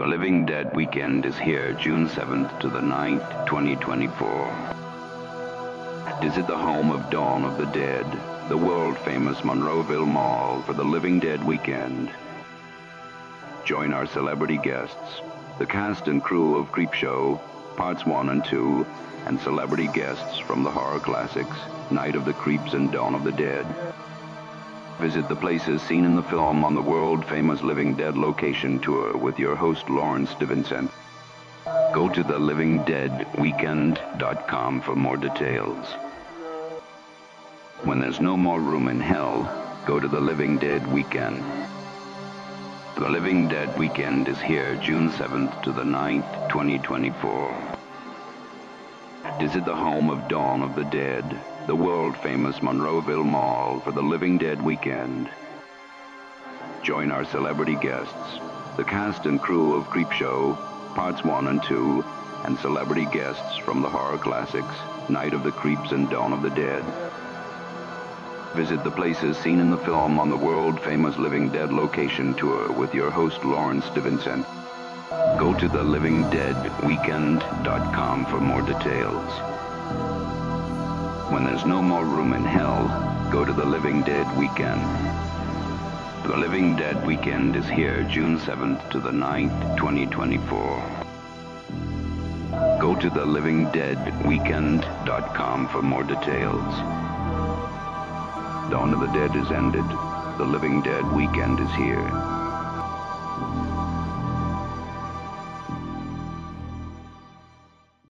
The Living Dead weekend is here June 7th to the 9th, 2024. Visit the home of Dawn of the Dead, the world famous Monroeville Mall for the Living Dead weekend. Join our celebrity guests, the cast and crew of Creepshow, parts 1 and 2, and celebrity guests from the horror classics, Night of the Creeps and Dawn of the Dead. Visit the places seen in the film on the world famous Living Dead location tour with your host Lawrence DeVincentz. Go to the livingdeadweekend.com for more details. When there's no more room in hell, go to the Living Dead Weekend. The Living Dead Weekend is here June 7th to the 9th, 2024. Visit the home of Dawn of the Dead, the world famous Monroeville Mall for the Living Dead weekend. Join our celebrity guests, the cast and crew of Creepshow, parts 1 and 2, and celebrity guests from the horror classics, Night of the Creeps and Dawn of the Dead. Visit the places seen in the film on the world famous Living Dead location tour with your host Lawrence DeVincentz. Go to the livingdeadweekend.com for more details. When there's no more room in hell, go to the Living Dead Weekend. The Living Dead Weekend is here June 7th to the 9th, 2024. Go to the livingdeadweekend.com for more details. Dawn of the Dead is ended. The Living Dead Weekend is here.